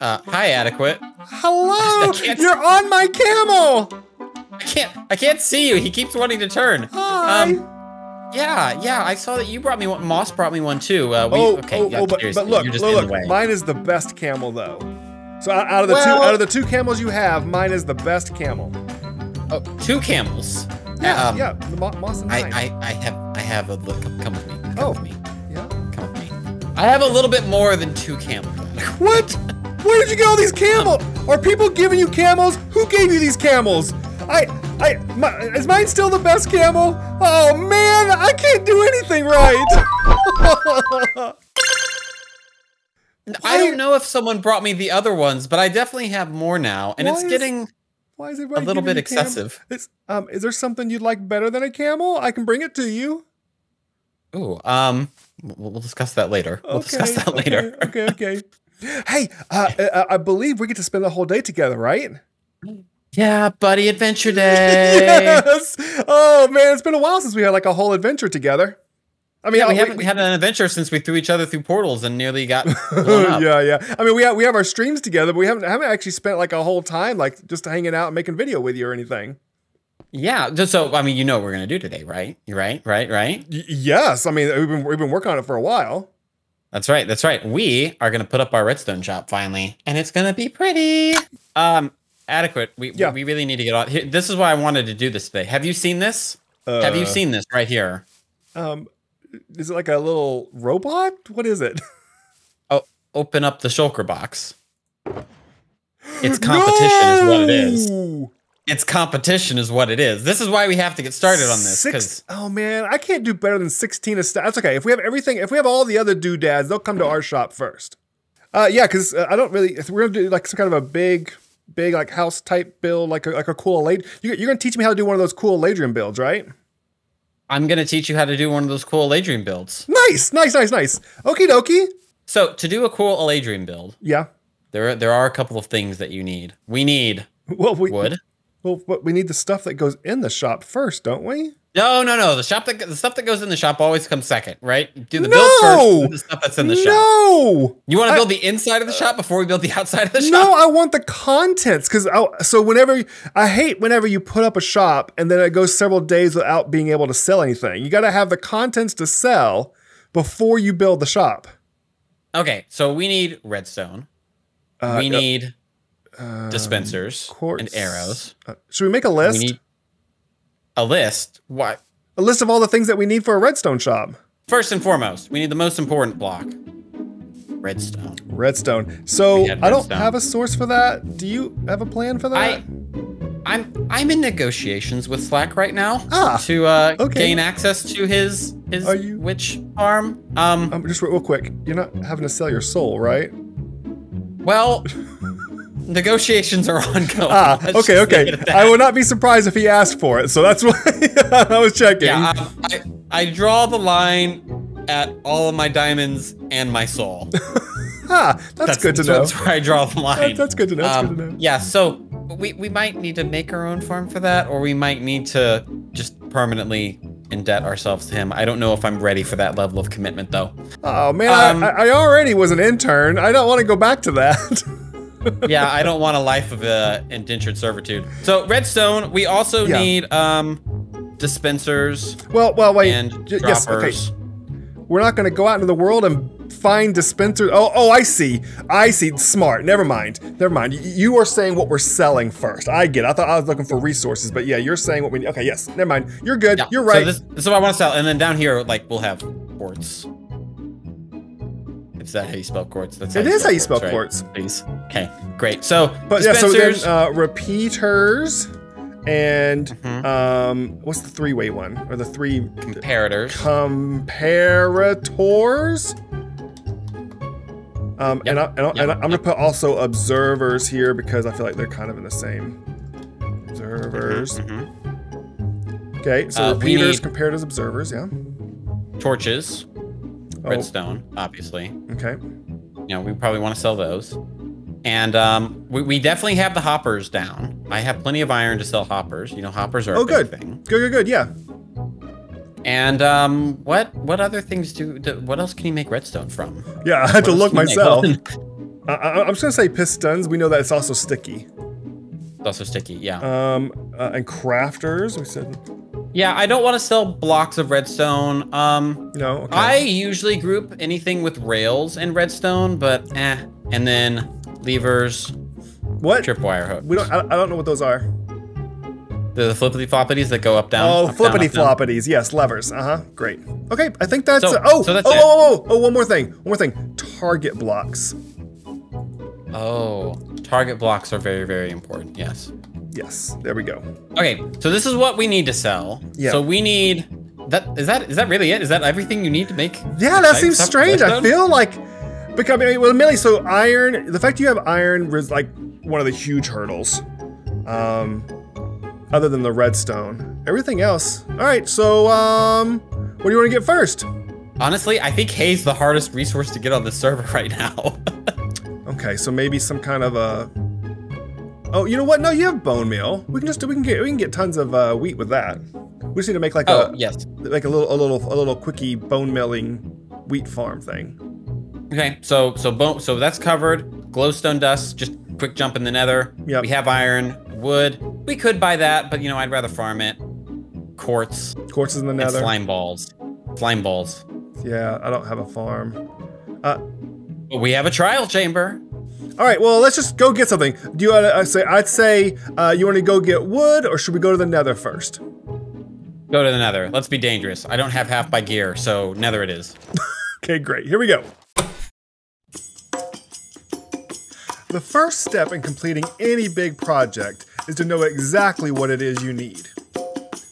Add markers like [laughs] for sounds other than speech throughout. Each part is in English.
Uh, hi, adequate. Hello! [laughs] You're on my camel! I can't. I can't see you. He keeps wanting to turn. Hi! Um, yeah, yeah. I saw that you brought me one. Moss brought me one too. Uh, we, oh, okay. oh, yeah, oh, but, but look, look, way. mine is the best camel though. So out, of the Well- two out of the two camels you have, mine is the best camel. oh, two camels. Yeah, Um, yeah, the mo- moss and I, mine. I, I have, I have a look. Come, come with me. Come Oh. with me. yeah. Come with me. I have a little bit more than two camels. What? [laughs] Where did you get all these camels? Are people giving you camels? Who gave you these camels? I, I, my, is mine still the best camel? Oh man, I can't do anything right. [laughs] I don't know if someone brought me the other ones, but I definitely have more now, and Why it's is- getting. Why is A little bit excessive. It's, um, is there something you'd like better than a camel? I can bring it to you. Ooh, um, we'll, we'll discuss that later. We'll discuss that okay, later. Okay, okay. [laughs] Hey, uh, I, I believe we get to spend the whole day together, right? Yeah, buddy, Adventure [laughs] Day. yes. Oh man, it's been a while since we had like a whole adventure together. I mean, Yeah, we uh, haven't we, had an adventure since we threw each other through portals and nearly got [laughs] yeah, yeah. I mean, we have we have our streams together, but we haven't haven't actually spent like a whole time like just hanging out and making video with you or anything. Yeah, just so I mean, you know what we're gonna do today, right? You're right, right, right. Y- yes, I mean we've been we've been working on it for a while. That's right. That's right. We are gonna put up our redstone shop finally, and it's gonna be pretty. Um, adequate. We Yeah. we really need to get on. Here, this is why I wanted to do this today. Have you seen this? Uh, Have you seen this right here? Um, is it like a little robot? What is it? [laughs] Oh, open up the shulker box. It's competition is what it is. It's competition is what it is. This is why we have to get started on this Six, oh man, I can't do better than 16 a stack. That's okay. If we have everything, if we have all the other doodads, they'll come to our shop first. Uh, yeah, because uh, I don't really. If we're gonna do like some kind of a big, big like house type build, like a, like a cool late. You, you're gonna teach me how to do one of those cool Ladrian builds, right? I'm gonna teach you how to do one of those cool Alaydriem builds. Nice, nice, nice, nice. Okie dokie. So to do a cool Alaydriem build, Yeah. there there are a couple of things that you need. We need Well, we wood. Well, but we need the stuff that goes in the shop first, don't we? No, no, no. The shop that the stuff that goes in the shop always comes second, right? Do the No! build first, the stuff that's in the shop. no. You want to build the inside of the shop before we build the outside of the shop? No, I want the contents because so whenever I hate whenever you put up a shop and then it goes several days without being able to sell anything. You got to have the contents to sell before you build the shop. Okay, so we need redstone. Uh, we need um, dispensers and arrows. uh, should we make a list? We need a list. What? a list of all the things that we need for a redstone shop. First and foremost, we need the most important block. Redstone. Redstone. So had I don't have a source for that. Do you have a plan for that? I I'm I'm in negotiations with Slack right now Ah, to uh, okay. gain access to his his Are you- witch farm. Um, um, just real quick. You're not having to sell your soul, right? well, [laughs] negotiations are [laughs] ongoing. Ah, Let's okay, okay. it at that. I would not be surprised if he asked for it. So that's [laughs] why I was checking. Yeah, I, I, I draw the line at all of my diamonds and my soul. [laughs] Ah, that's, good to know. That's where I draw the line. That- that's good to know, that's Um, good to know. Yeah, so we, we might need to make our own farm for that, or we might need to just permanently indebt ourselves to him. I don't know if I'm ready for that level of commitment, though. Oh man, Um, I, I already was an intern. I don't want to go back to that. [laughs] yeah, I don't want a life of uh, indentured servitude. So redstone, we also Yeah. need um dispensers well, well, wait. and yes, okay. We're not going to go out into the world and find dispensers. Oh, oh, I see. I see. Smart. Never mind. Never mind. You are saying what we're selling first. I get. It. I thought I was looking for resources, but yeah, you're saying what we. Okay, yes. Never mind. You're good. Yeah, You're right. So this, this is what I want to sell, and then down here, like we'll have quartz. Is that how you spell quartz? That's It is how you quartz, spell right? quartz. Please. Okay, great. So but yeah, so then uh, repeaters and Mhm. um, what's the three-way one or the three comparators. comparators? Um, and, I, and, I, and Yep. I, am gonna put also observers here because I feel like they're kind of in the same. Observers. Mhm. Okay, so Uh, repeaters, need- comparators, observers. Yeah. Torches, Oh, redstone, obviously. okay. You know, we probably want to sell those. And um, we, we definitely have the hoppers down. I have plenty of iron to sell hoppers. You know, hoppers are a Oh, good. thing. Good, good, good. Yeah. And um, what what other things do, do? What else can you make redstone from? Yeah. I had to What look can you make? myself. [laughs] I, I, I'm just gonna say pistons. We know that it's also sticky. It's also sticky. Yeah. Um, uh, and crafters. We said yeah. I don't want to sell blocks of redstone. Um, no. Okay. I usually group anything with rails and redstone, but eh. And then levers, what? tripwire hooks. We don't. I, I don't know what those are. The flippity floppities that go up down. Oh, up, flippity down, up, down. floppities. Yes, levers. Uh huh. Great. Okay, I think that's. So- uh, oh, so that's oh, it. oh, oh, oh, one more thing. One more thing. Target blocks. Oh, target blocks are very, very important. Yes. Yes. There we go. Okay, so this is what we need to sell. Yeah. So we need that. Is that is that really it? Is that everything you need to make? Yeah, that seems strange. I feel like because I mean, well, Millie. So iron. The fact you have iron was like one of the huge hurdles. Um, other than the redstone, everything else. All right. So um, what do you want to get first? Honestly, I think hay's the hardest resource to get on the server [laughs] right now. Okay, so maybe some kind of a. Oh, you know what? No, you have bone meal. We can just we can get we can get tons of uh, wheat with that. We just need to make like oh a yes. like a little a little a little quickie bone milling wheat farm thing. Okay, so so bone so that's covered. Glowstone dust, just quick jump in the nether. Yep. We have iron, wood. We could buy that, but you know I'd rather farm it. Quartz Quartz is in the and nether. slime balls. Slime balls. Yeah, I don't have a farm. Uh, But we have a trial chamber. All right, well let's just go get something. Do you want to say? I'd say uh, you want to go get wood, or should we go to the nether first? Go to the nether. Let's be dangerous. I don't have half by gear, so nether it is. [laughs] Okay, great. Here we go. The first step in completing any big project is to know exactly what it is you need.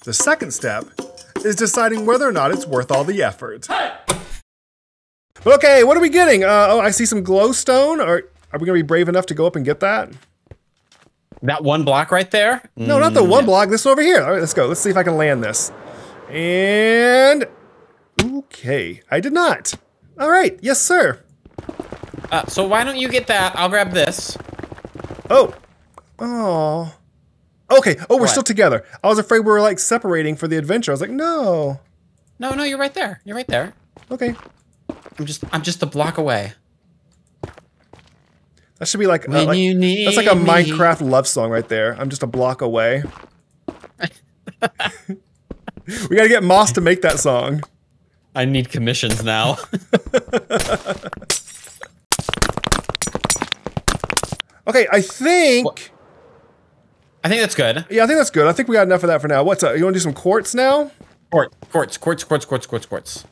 The second step is deciding whether or not it's worth all the effort. Okay, what are we getting? Uh, oh, I see some glowstone. Are, are we going to be brave enough to go up and get that? That one block right there? No, not the one block. This one over here. All right, let's go. Let's see if I can land this. And okay, I did not. All right, yes, sir. Uh, so why don't you get that? I'll grab this. Oh. Oh. Okay. Oh, we're What? still together. I was afraid we were like separating for the adventure. I was like, no. No, no, you're right there. You're right there. Okay. I'm just, I'm just a block away. That should be like, uh, like- that's like a me. Minecraft love song right there. I'm just a block away. [laughs] we gotta get Moss to make that song. I need commissions now. [laughs] Okay, I think. I think that's good. Yeah, I think that's good. I think we got enough of that for now. What's up? You want to do some quartz now? Quartz, quartz, quartz, quartz, quartz, quartz, quartz.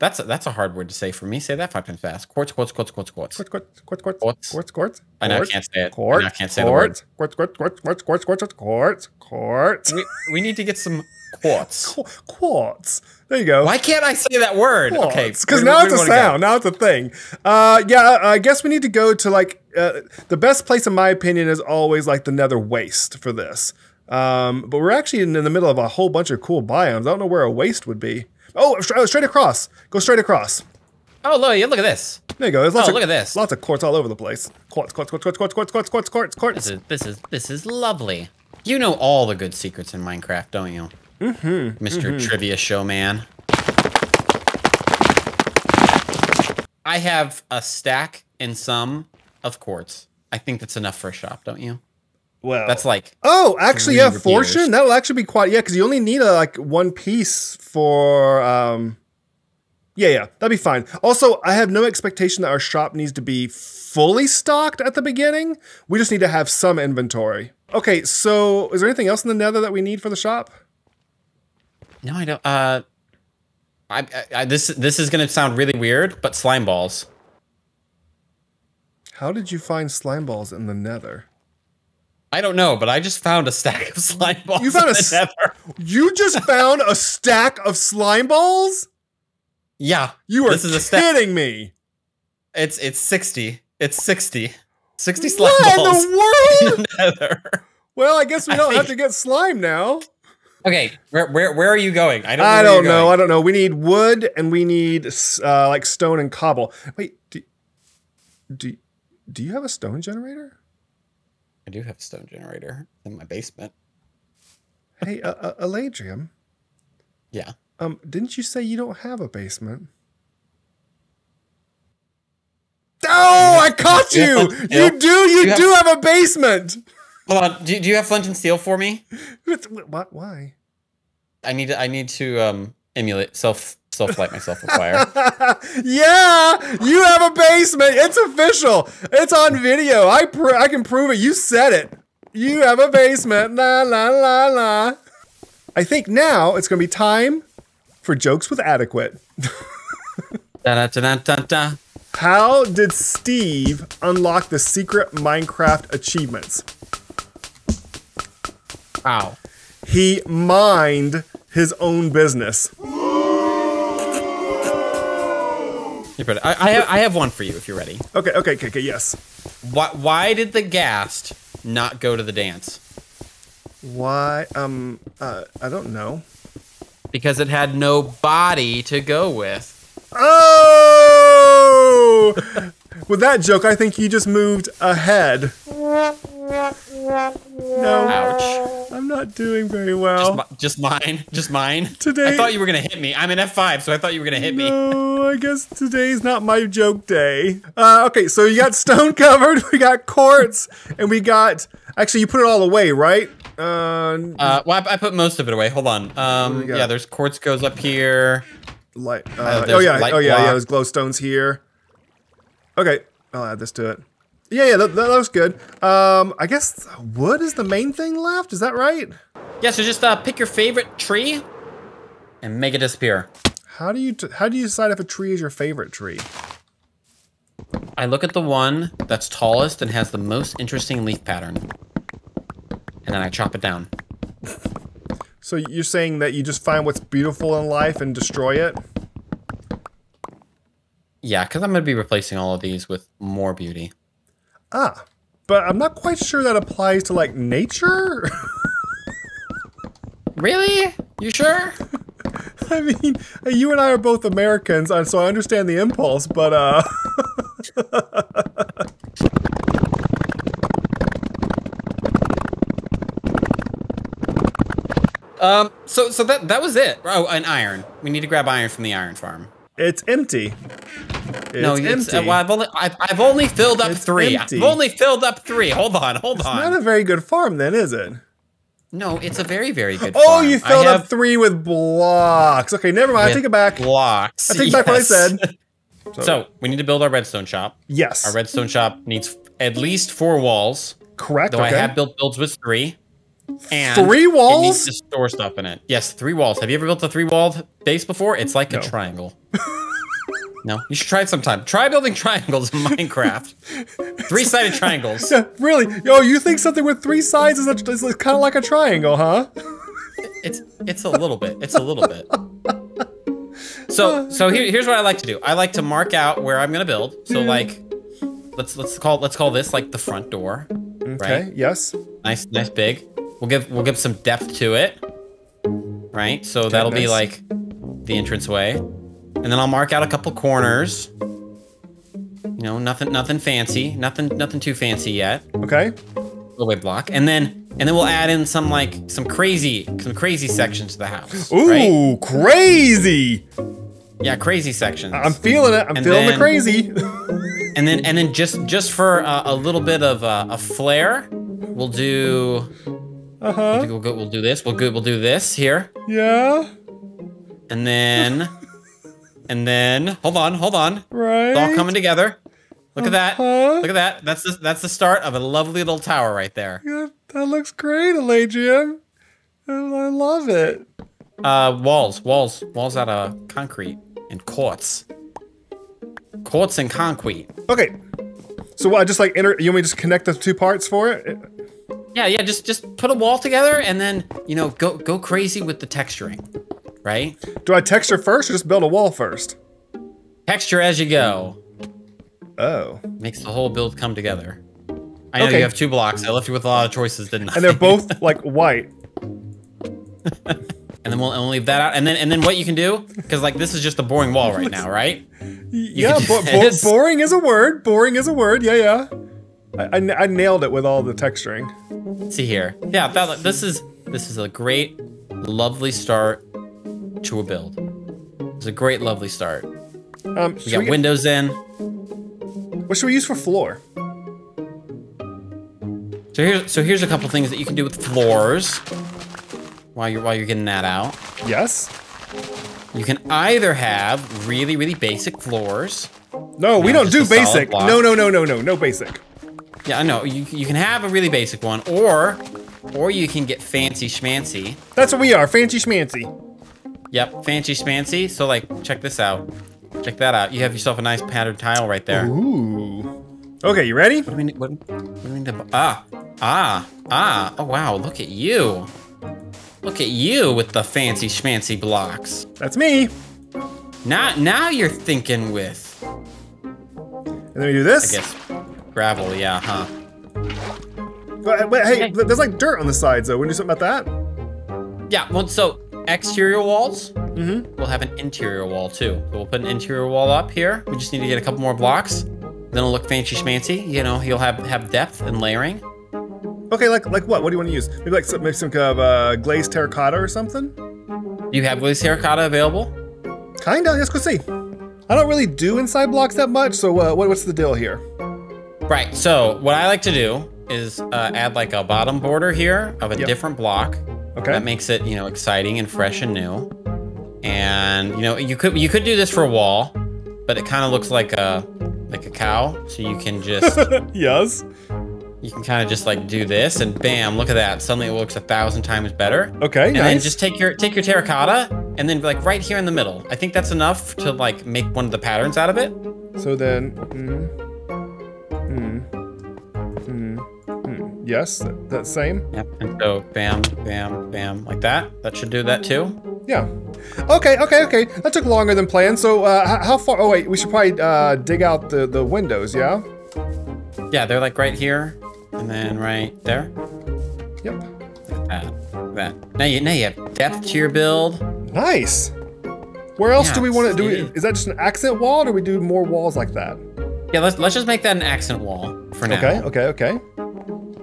That's a, that's a hard word to say for me. Say that five times fast. Quartz, quartz, quartz, quartz, quartz. Quartz, quartz, quartz, quartz, Quartz. quartz, quartz. I know I can't say it. Quartz, I can't say the word. quartz, quartz, quartz, quartz, quartz, quartz, quartz, quartz, quartz, We, we need to get some quartz. Qu- quartz. There you go. Why can't I say that word? Okay, because now it's a sound. Now it's a thing. Uh, yeah, I guess we need to go to like uh, the best place, in my opinion, is always like the Nether Waste for this. Um, but we're actually in, in the middle of a whole bunch of cool biomes. I don't know where a waste would be. Oh, oh, straight across. Go straight across. Oh, look, look at this. There you go. There's lots Oh, of, look at this. Lots of quartz all over the place. Quartz, quartz, quartz, quartz, quartz, quartz, quartz, quartz, quartz, This is this is this is lovely. You know all the good secrets in Minecraft, don't you? Mm-hmm. mister mm-hmm. Trivia Showman. I have a stack and some of quartz. I think that's enough for a shop, don't you? Well, That's like Oh, actually, three yeah, repeaters. fortune. That'll actually be quite yeah, because you only need a, like one piece for. um Yeah, yeah, that'd be fine. Also, I have no expectation that our shop needs to be fully stocked at the beginning. We just need to have some inventory. Okay, so is there anything else in the Nether that we need for the shop? no, I don't. Uh, I, I, I this this is gonna sound really weird, but slime balls. How did you find slime balls in the Nether? I don't know, but I just found a stack of slime balls. You found in a the s- nether. You just found a stack of slime balls? Yeah, You are This is kidding me. It's it's sixty. It's sixty. Sixty slime What in the [laughs] world? nether. Well, I guess we don't have to get slime now. Okay, where where where are you going? I don't. Know I don't know. I don't know. We need wood and we need uh, like stone and cobble. Wait, do, do, do you have a stone generator? I do have a stone generator in my basement. Hey, uh, uh, Alaydriem, Yeah. um, didn't you say you don't have a basement? Oh, I caught you. have a- You do. You, You have- do have a basement. Hold on. Do, do you have flint and steel for me? What? Why? I need to. I need to um emulate self self light myself with fire. [laughs] yeah, you have a basement. It's official. It's on video. I pr- I can prove it. You said it. You have a basement. La la la la. I think now it's gonna be time for jokes with adequate. da, da, da, da, da. How did Steve unlock the secret Minecraft achievements? Wow. He mined his own business. You're pretty- I, I, have, I have one for you if you're ready. Okay, okay, okay, okay, yes. Why, why did the ghast not go to the dance? Why? Um, uh, I don't know. Because it had no body to go with. Oh! With that joke, I think you just moved ahead. [laughs] No, Ouch. I'm not doing very well. Just, just mine. Just mine. Today- I thought you were gonna hit me. I'm in F5, so I thought you were gonna hit me. No, I guess today's not my joke day. Uh, okay, so you got [laughs] stone covered, we got quartz, and we got. Actually, you put it all away, right? Uh, Uh, well, I, I put most of it away. Hold on. Um, yeah, there's quartz goes up here. light. Uh, oh yeah, light oh yeah, yeah. block. There's glowstones here. Okay, I'll add this to it. Yeah, yeah, that, that looks good. Um, I guess wood is the main thing left. Is that right? Yeah, so just uh, pick your favorite tree and make it disappear. How do you how do you decide if a tree is your favorite tree? I look at the one that's tallest and has the most interesting leaf pattern, and then I chop it down. So you're saying that you just find what's beautiful in life and destroy it? Yeah, because I'm gonna be replacing all of these with more beauty. Ah, but I'm not quite sure that applies to like nature. [laughs] Really? You sure? [laughs] I mean, you and I are both Americans, so I understand the impulse, but uh, [laughs] Um. So so that that was it. Oh, an iron. We need to grab iron from the iron farm. it's empty. It's no, empty. uh, well, I've only I've, I've only filled up It's three. empty. I've only filled up three. Hold on, hold on. It's not a very good farm, then, is it? no, it's a very very good. Farm. Oh, farm. you filled up three with blocks. Okay, never mind. I take it back. Blocks. I take back what I said. [laughs] So we need to build our redstone shop. Yes. Our redstone shop needs at least four walls. Correct. Though okay. I have built builds with three. And Three walls? It needs to store stuff in it. Yes, three walls. Have you ever built a three-walled base before? It's like No. a triangle. [laughs] no, you should try it sometime. Try building [laughs] triangles in Minecraft. Three-sided [laughs] triangles. Yeah, really? Oh, you think something with three sides is, a, is kind of like a triangle, huh? It's it's a little bit. It's a little bit. So so here, here's what I like to do. I like to mark out where I'm gonna build. So mm-hmm. like, let's let's call let's call this like the front door. Okay. Right. Yes. Nice nice big. We'll give we'll give some depth to it. Right. So that'll be like the entranceway, and then I'll mark out a couple corners. You know, nothing nothing fancy, nothing nothing too fancy yet. Okay. Away block, and then and then we'll add in some like some crazy some crazy sections to the house. Ooh, right? crazy! Yeah, crazy sections. I'm feeling it. I'm And feeling the crazy. [laughs] and then and then just just for uh, a little bit of uh, a flair, we'll do Uh huh. we'll, go, we'll do this. We'll go, we'll do this here, Yeah. and then [laughs] and then hold on, hold on. Right. It's all coming together. Look at that. Uh-huh. Look at that. That's the, that's the start of a lovely little tower right there. Yeah, that looks great, Alaydriem. I I love it. Uh, walls, walls, walls out of concrete and quartz. Quartz and concrete. Okay. So what? Just like enter. You want me to just connect the two parts for it? Yeah, yeah. Just just put a wall together and then you know go go crazy with the texturing, right? Do I texture first or just build a wall first? Texture as you go Oh. makes the whole build come together. I know Okay. you have two blocks. I left you with a lot of choices, didn't I? And they're both like white. [laughs] and then we'll, and we'll leave that out. And then and then what you can do because like this is just a boring wall right now, right? [laughs] yeah, bo- bo- boring is a word. Boring is a word. Yeah, yeah. I, I, I nailed it with all the texturing. Let's see here. Yeah, that, this is this is a great, lovely start to a build. It's a great, lovely start. Um, We got we get- windows in. What should we use for floor? So here's so here's a couple things that you can do with floors while you're while you're getting that out. Yes. You can either have really really basic floors. No, we don't do just a solid basic. No, no, no, no, no, no basic. Yeah, I know. You you can have a really basic one, or or you can get fancy schmancy. That's what we are, fancy schmancy. Yep, fancy schmancy. So like, check this out. Check that out. You have yourself a nice patterned tile right there. Ooh. Okay, you ready? What do we need? What, what do we need to? Ah, ah, ah. Oh wow! Look at you. Look at you with the fancy schmancy blocks. That's me. Now, now you're thinking with, And then we do this. I guess, gravel. Yeah, huh? But, but hey, Okay. there's like dirt on the sides though. We do something about that. Yeah. Well, so exterior walls. Mm-hmm. We'll have an interior wall too. So we'll put an interior wall up here. We just need to get a couple more blocks. Then it'll look fancy schmancy. You know, you'll have have depth and layering. Okay, like like what? What do you want to use? Maybe like some, maybe some kind of uh, glazed terracotta or something. Do you have glazed terracotta available? Kinda. Let's go see. I don't really do inside blocks that much, so uh, what, what's the deal here? Right. So what I like to do is uh, add like a bottom border here of a Yep. different block. Okay. That makes it, you know, exciting and fresh and new. And you know, you could you could do this for a wall, but it kind of looks like a like a cow. So you can just [laughs] yes. you can kind of just like do this, and bam, look at that. Suddenly it looks a thousand times better. Okay. And nice. then just take your take your terracotta, and then like right here in the middle. I think that's enough to like make one of the patterns out of it. So then, mm, mm. Yes, that, that same. Yep. And so bam, bam, bam, like that. That should do that too. Yeah. Okay, okay, okay. That took longer than planned. So, uh, how far? Oh wait, we should probably uh, dig out the the windows. Yeah. Yeah, they're like right here, and then right there. Yep. That, that. Now you now you have depth to your build. Nice. Where else Yeah, do we want to do? We, is that just an accent wall, or do we do more walls like that? Yeah, let's let's just make that an accent wall for now. Okay, okay, okay.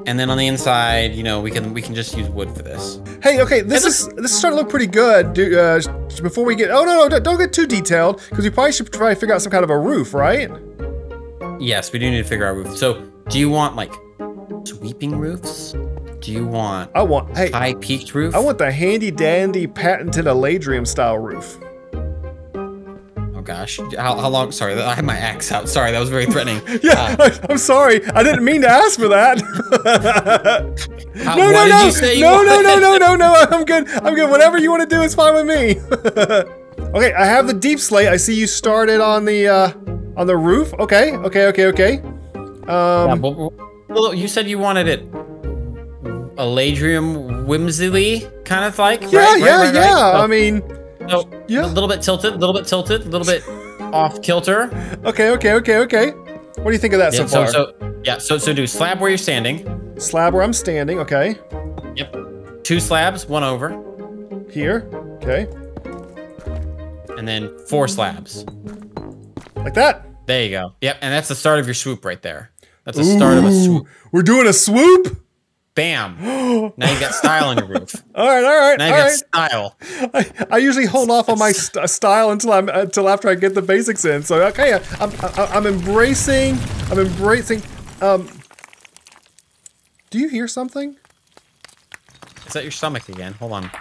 And then on the inside, you know, we can we can just use wood for this. Hey, okay, this is this is starting to look pretty good. Do, uh, before we get, oh no, no, don't- don't get too detailed, because we probably should try to figure out some kind of a roof, right? Yes, we do need to figure out roof. So, do you want like sweeping roofs? Do you want I want, hey, high peaked roof? I want the handy dandy patented Alaydriem style roof. Oh gosh, how, how long? Sorry, I had my axe out. Sorry, that was very threatening. [laughs] Yeah, Uh, I'm sorry, I didn't mean to ask for that. [laughs] how- no, what no, no, you say you no, no, no, no, no, no. I'm good. I'm good. Whatever you want to do is fine with me. [laughs] okay, I have the deepslate. I see you started on the uh, on the roof. Okay, okay, okay, okay. Yeah, Um, but, well, you said you wanted it Alaydriem whimsily, kind of like. yeah, right? Right, yeah, right, right? yeah. So- I mean, So Yeah. a little bit tilted, a little bit tilted, a little bit [laughs] off kilter. okay, okay, okay, okay. What do you think of that Yeah, so so, far? so yeah, so so do slab where you're standing. Slab where I'm standing. Okay, Yep. Two slabs, one over, here. Okay, and then four slabs. like that. There you go. Yep, and that's the start of your swoop right there. That's the start of a swoop. We're doing a swoop. Bam. [gasps] now you got style on your roof. [laughs] All right, all right, Now all you got right. style. I, I usually hold off on my [laughs] st- style until I'm until after I get the basics in. So okay, I'm I, I'm embracing. I'm embracing. Um, do you hear something? Is that your stomach again? Hold on.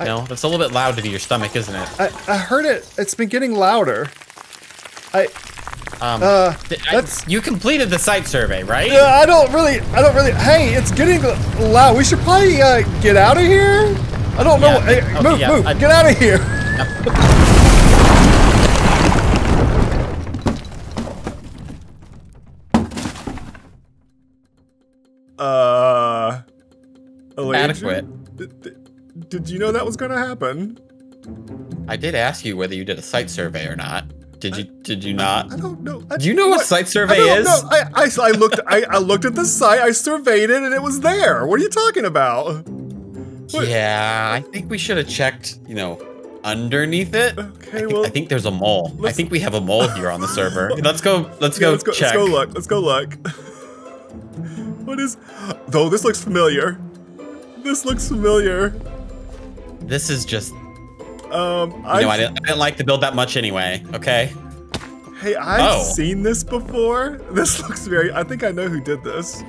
no, that's a little bit loud to be your stomach, isn't it? I I heard it. It's been getting louder. I Um, uh th- I- you completed the site survey, right? Uh, I don't really, I don't really. Hey, it's getting loud. We should probably uh, get out of here. I don't know. Yeah, Hey, okay, move, yeah, move. I- get out of here. [laughs] Uh, Elijah, Adequate. Did, did- did you know that was gonna happen? I did ask you whether you did a site survey or not. Did you? Did you not? I don't know. I, Do you know what site survey I don't is? know. I, I, I looked. I, I looked at the site. I surveyed it, and it was there. What are you talking about? What? Yeah, I think we should have checked. You know, underneath it. I Okay, think, well, I think there's a mole. I think we have a mole here on the server. [laughs] Let's go. Let's Yeah, go let's go. check. Let's go look. Let's go look. [laughs] what is? Though this looks familiar. This looks familiar. This is just. Um, You I, know, I didn't, I didn't like to build that much anyway. Okay. Hey, I've Oh. seen this before. [laughs] This looks very. I think I know who did this.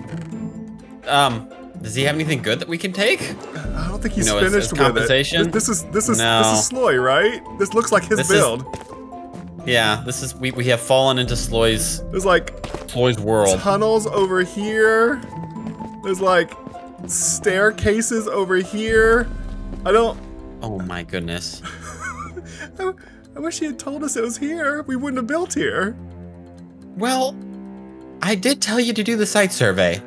Um, does he have anything good that we can take? I don't think he's know, as- finished as with compensation? it. This is this is No. this is Sloy, right? This looks like his This is- build. Yeah, this is we, we have fallen into Sloy's There's like Sloy's world. tunnels over here. There's like staircases over here. I don't. Oh my goodness. [laughs] I, I wish he had told us it was here. We wouldn't have built here. Well, I did tell you to do the site survey.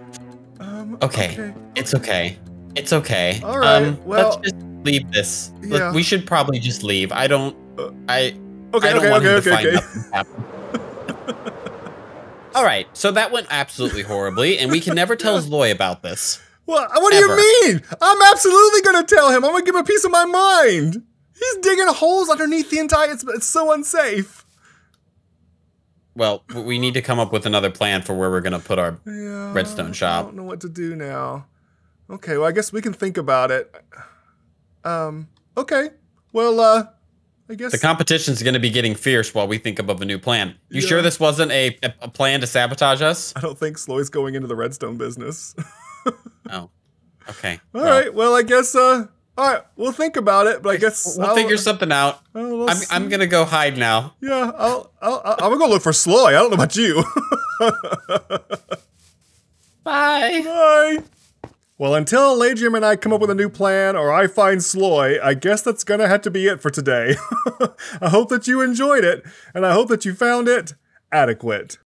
Um, Okay. It's okay. It's okay. All right, Um, well- let's just leave this. Yeah. we should probably just leave. I don't. Uh, I. Okay. I don't Okay. want Okay. Okay. Okay. All right, so that went absolutely horribly, and we can never [laughs] tell Zloy about this. What? What do Ever. you mean? I'm absolutely gonna tell him. I'm gonna give him a piece of my mind. He's digging holes underneath the entire. It's, it's so unsafe. Well, we need to come up with another plan for where we're gonna put our. Yeah. Redstone shop. I don't know what to do now. Okay. Well, I guess we can think about it. Um. Okay. Well. Uh. I guess. The competition's gonna be getting fierce while we think of a new plan. You Yeah. sure this wasn't a, a, a plan to sabotage us? I don't think Sloy's going into the redstone business. [laughs] Oh, okay. All right. Well, I guess. Uh. All right. We'll think about it. But I guess We'll I'll- figure something out. uh, we'll I'm, s- I'm gonna go hide now. Yeah. I'll. I'll. I'll I'm gonna go look for Sloy. I don't know about you. [laughs] Bye. Bye. Well, until Lagium and I come up with a new plan or I find Sloy, I guess that's gonna have to be it for today. [laughs] I hope that you enjoyed it, and I hope that you found it adequate.